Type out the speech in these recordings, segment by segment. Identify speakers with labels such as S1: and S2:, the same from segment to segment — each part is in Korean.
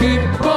S1: people.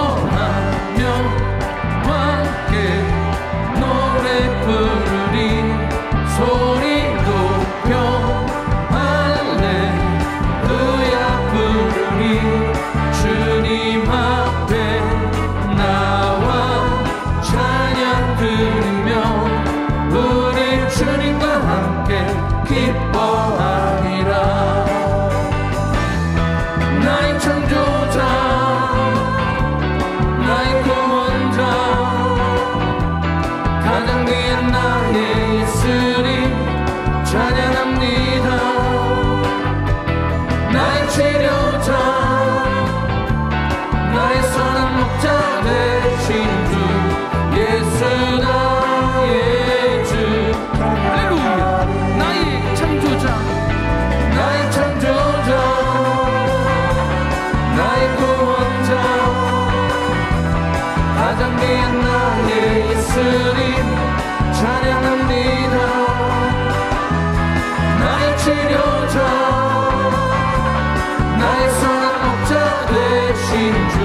S1: 나의 선한 목자 되신 주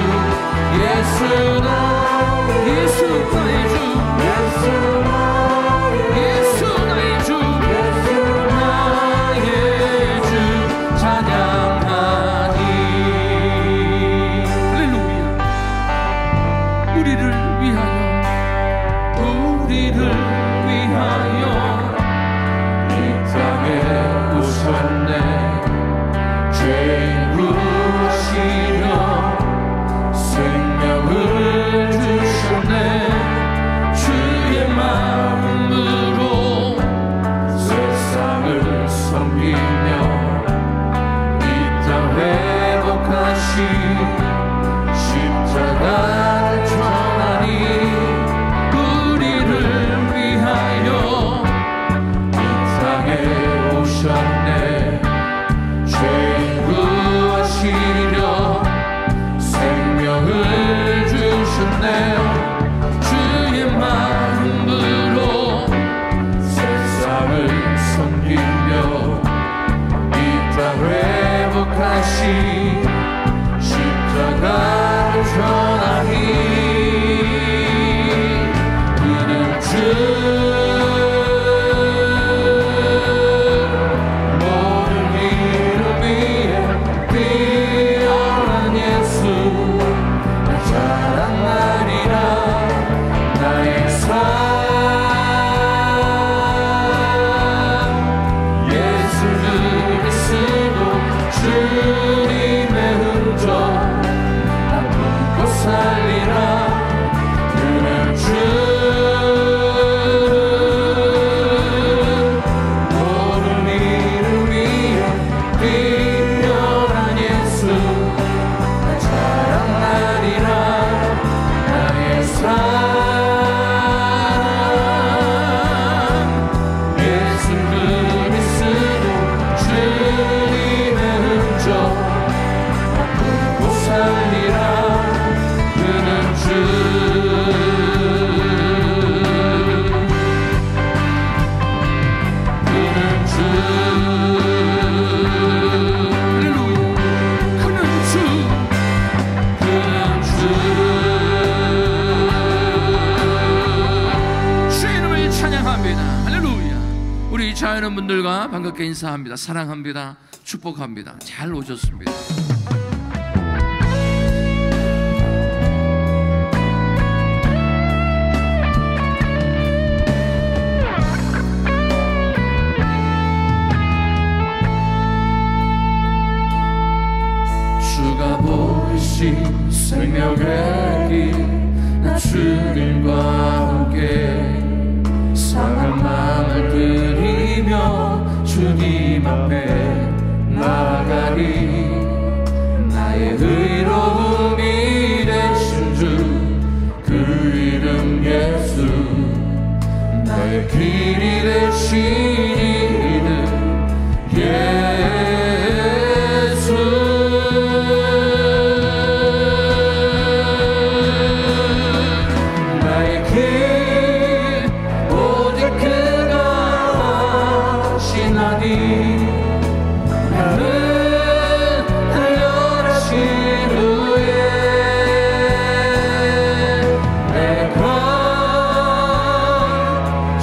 S1: 예수 나 예수 나의 주
S2: 예수 많은 분들과 반갑게 인사합니다. 사랑합니다. 축복합니다. 잘 오셨습니다.
S1: 주가 보이신 생명의 길나 주님과 함께 사랑만 하나님 앞에 나아가리. 나의 의로움이 되신 주 그 이름 예수. 나의 길이 되신